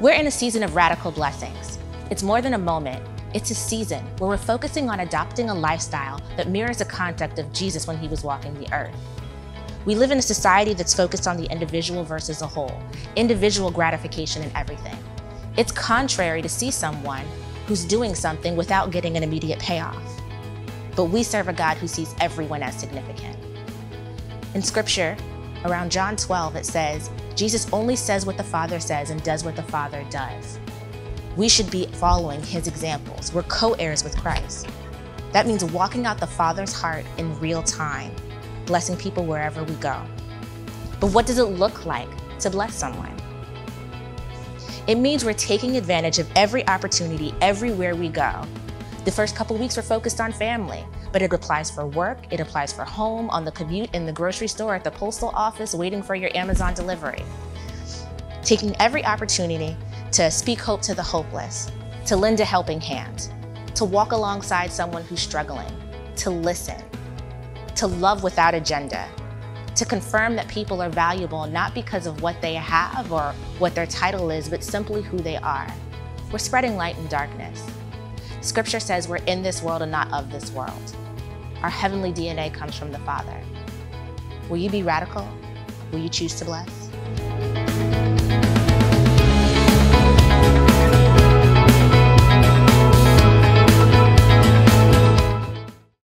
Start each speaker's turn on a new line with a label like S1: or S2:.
S1: We're in a season of radical blessings. It's more than a moment, it's a season where we're focusing on adopting a lifestyle that mirrors the conduct of Jesus when he was walking the earth. We live in a society that's focused on the individual versus a whole, individual gratification in everything. It's contrary to see someone who's doing something without getting an immediate payoff. But we serve a God who sees everyone as significant. In scripture, around John 12, it says, Jesus only says what the Father says and does what the Father does. We should be following his examples. We're co heirs with Christ. That means walking out the Father's heart in real time, blessing people wherever we go. But what does it look like to bless someone? It means we're taking advantage of every opportunity everywhere we go. The first couple weeks were focused on family, but it applies for work, it applies for home, on the commute, in the grocery store, at the postal office, waiting for your Amazon delivery. Taking every opportunity to speak hope to the hopeless, to lend a helping hand, to walk alongside someone who's struggling, to listen, to love without agenda, to confirm that people are valuable not because of what they have or what their title is, but simply who they are. We're spreading light in darkness. Scripture says we're in this world and not of this world. Our heavenly DNA comes from the Father. Will you be radical? Will you choose to bless?